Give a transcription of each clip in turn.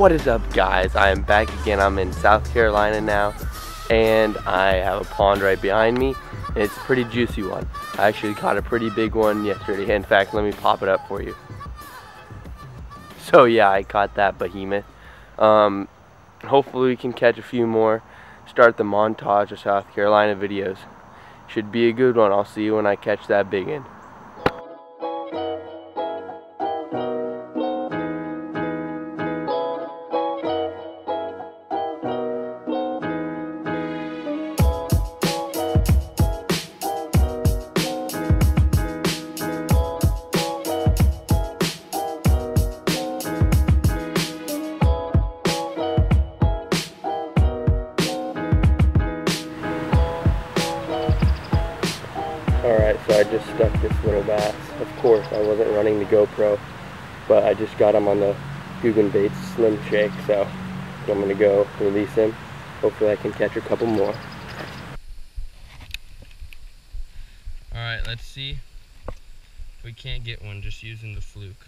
What is up guys? I am back again. I'm in South Carolina now and I have a pond right behind me. It's a pretty juicy one. I actually caught a pretty big one yesterday. In fact, let me pop it up for you. So yeah, I caught that behemoth. Um, hopefully we can catch a few more. Start the montage of South Carolina videos. Should be a good one. I'll see you when I catch that big one. So I just stuck this little bass. Of course, I wasn't running the GoPro, but I just got him on the Googan Baits Slim Shake, so I'm going to go release him. Hopefully I can catch a couple more. Alright, let's see if we can't get one just using the fluke.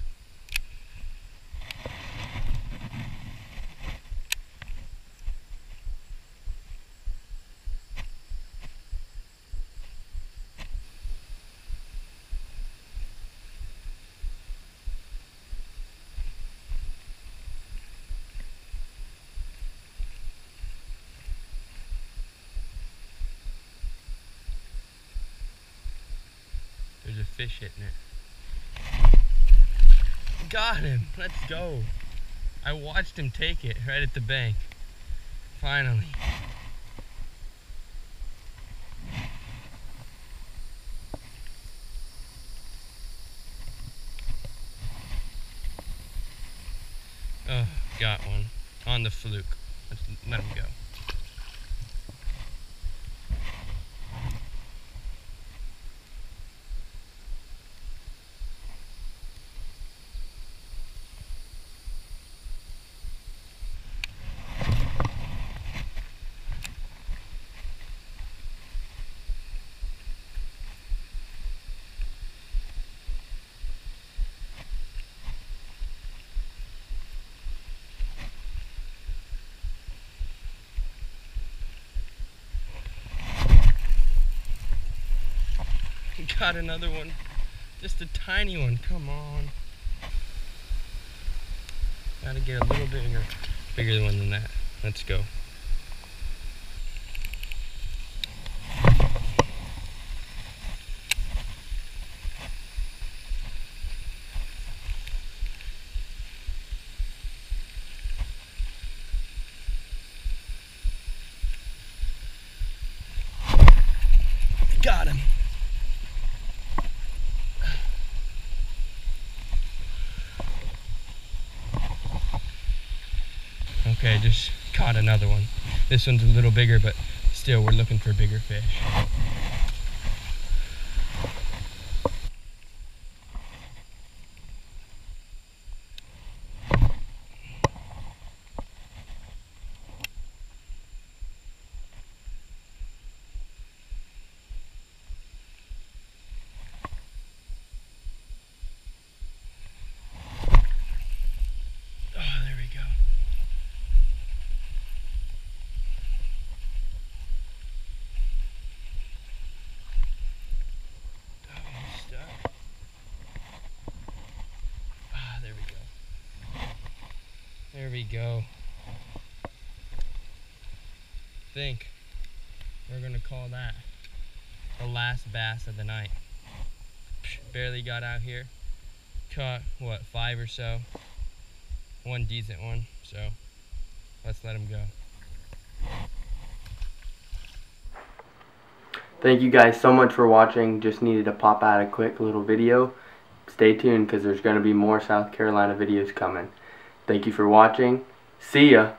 There's a fish hitting it. Got him. Let's go. I watched him take it right at the bank. Finally. Oh, got one. On the fluke. Let's let him go. Got another one. Just a tiny one. Come on. Gotta get a little bigger, bigger one than that. Let's go. Got him. Okay, just caught another one. This one's a little bigger, but still, we're looking for bigger fish. Oh, there we go. Oh, he's stuck. Ah, there we go. There we go. Think we're gonna call that the last bass of the night. Barely got out here. Caught what five or so. One decent one, so let's let him go. Thank you guys so much for watching. Just needed to pop out a quick little video. Stay tuned because there's going to be more South Carolina videos coming. Thank you for watching. See ya.